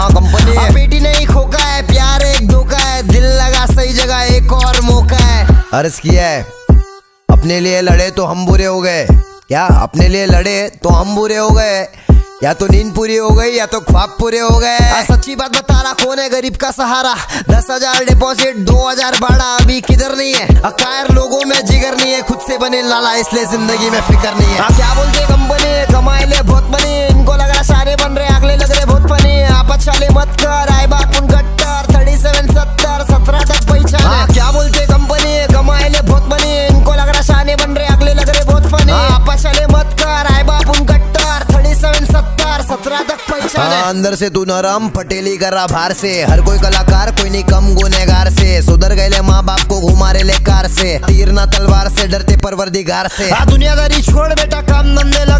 हाँ कंपनी है। बेटी नहीं खोका है प्यार एक धोखा है दिल लगा सही जगह एक और मौका है। अर्ज़ किया है। अपने लिए लड़े तो हम बुरे हो गए। क्या? अपने लिए लड़े तो हम बुरे हो गए। या तो नींद पूरी हो गई या तो ख्वाब पूरे हो गए। सच्ची बात बता रहा कौन है गरीब का सहारा? दस हज़ार डिपॉजिट दो हज़ार भाड़ा अभी किधर नहीं है? अकायर लोगों में जिगर नहीं है खुद से बने लाला इसलिए ज़िंदगी में फ़िक्र नहीं है। क्या बोलते आए बाप उन गट्टर थर्टी सेवन सत्तर सत्रह तक पहचान क्या बोलते कंपनी? कमाए ले बहुत बनी. इनको लग रहा शाने बन रहे अगले लग रहे बहुत फनी आप अच्छा मत कर आए बाप उन गट्टर थर्टी सेवन सत्तर सत्रह तक पहचान हाँ, अंदर से तू नरम पटेली कर रहा बाहर से. हर कोई कलाकार कोई नहीं कम गुनेगार से. सुधर गए ले माँ बाप को घुमा रहे ले कार से. तीरना तलवार से डरते परवरदिगार से. दुनियादारी छोड़ बेटा काम धंधे लग